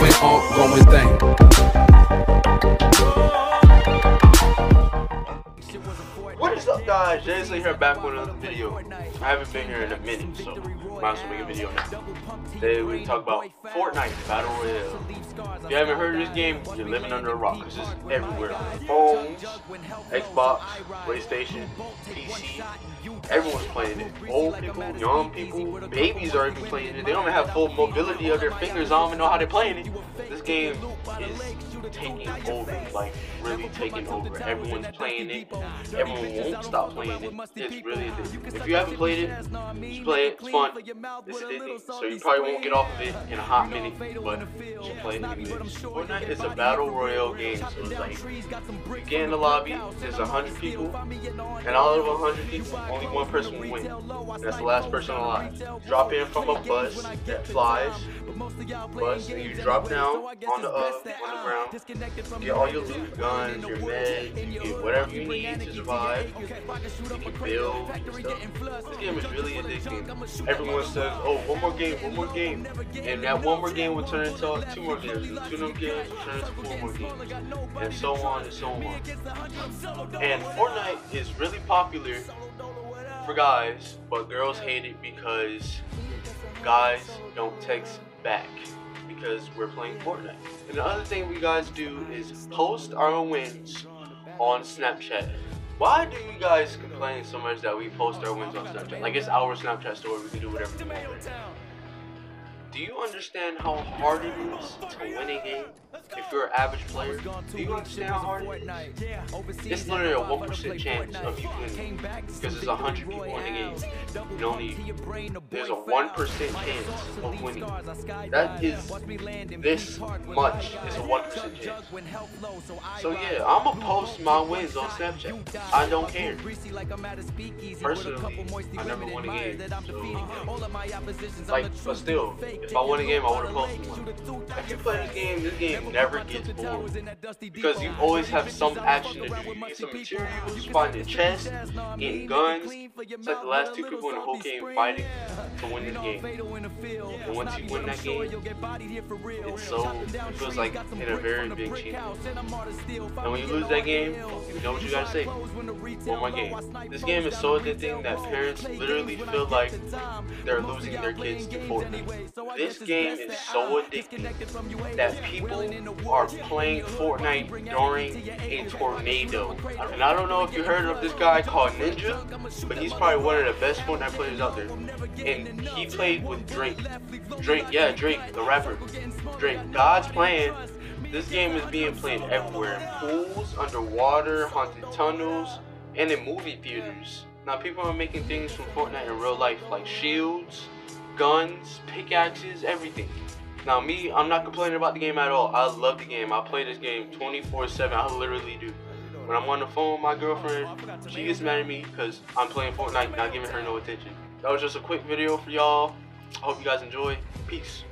going on, going thing. What is up guys, Jaysley here back with another video. I haven't been here in a minute, so might as well make a video now. Today we talk about Fortnite Battle Royale. If you haven't heard of this game, you're living under a rock because it's everywhere. Phones, Xbox, PlayStation, PC, everyone's playing it. Old people, young people, babies are even playing it. They don't even have full mobility of their fingers. I don't even know how they're playing it. This game is taking over, like really taking over. Everyone's playing it. Everyone won't stop playing it. It's really addictive. If you haven't played it, should play it. It's fun. It's addicting. So you probably won't get off of it in a hot minute, but should play it anyways. Fortnite is a battle royale game, so it's like you get in the lobby, there's a hundred people, and out of a hundred people, only one person will win. That's the last person alive. Drop in from a bus that flies, bus, and you drop down on the uh, on the ground. Get all your loot, guns, your meds, you get whatever you need to survive. You can build stuff. This game is really addicting. Everyone says, oh, one more game, one more game. And that one more game will turn into two more games. Games games. And so on and so on. And Fortnite is really popular for guys, but girls hate it because guys don't text back because we're playing Fortnite. And the other thing we guys do is post our wins on Snapchat. Why do you guys complain so much that we post our wins on Snapchat? Like it's our Snapchat story, we can do whatever we want. Do you understand how hard it is to win a game? If you're an average player, do you understand how hard it is? It's literally a 1% chance of you winning because there's 100 people in the game. And only there's a 1% chance of winning. That is this much is a 1% chance. So yeah, I'm gonna post my wins on Snapchat. I don't care. Personally, I never won a game. So, like, but still, if I win a game, I would have posted one. If you play this game, this game never gets bored. Because you always have some action to do. You get some materials, you find a chest, get guns. It's like the last two people in the whole game fighting to win this game. And once you win that game, it's so, it feels like in a very big achievement. And when you lose that game, you know what you gotta say. One more game. This game is so addicting that parents literally feel like they're losing their kids to Fortnite. This game is so addictive that people are playing Fortnite during a tornado. And I don't know if you heard of this guy called Ninja, but he's probably one of the best Fortnite players out there. And he played with Drake. Drake, yeah, Drake, the rapper. Drake, God's plan. This game is being played everywhere. In pools, underwater, haunted tunnels, and in movie theaters. Now people are making things from Fortnite in real life, like shields, guns, pickaxes, everything. Now me, I'm not complaining about the game at all. I love the game. I play this game 24-7. I literally do. When I'm on the phone with my girlfriend, she gets mad at me because I'm playing Fortnite not giving her no attention. That was just a quick video for y'all. I hope you guys enjoy. Peace.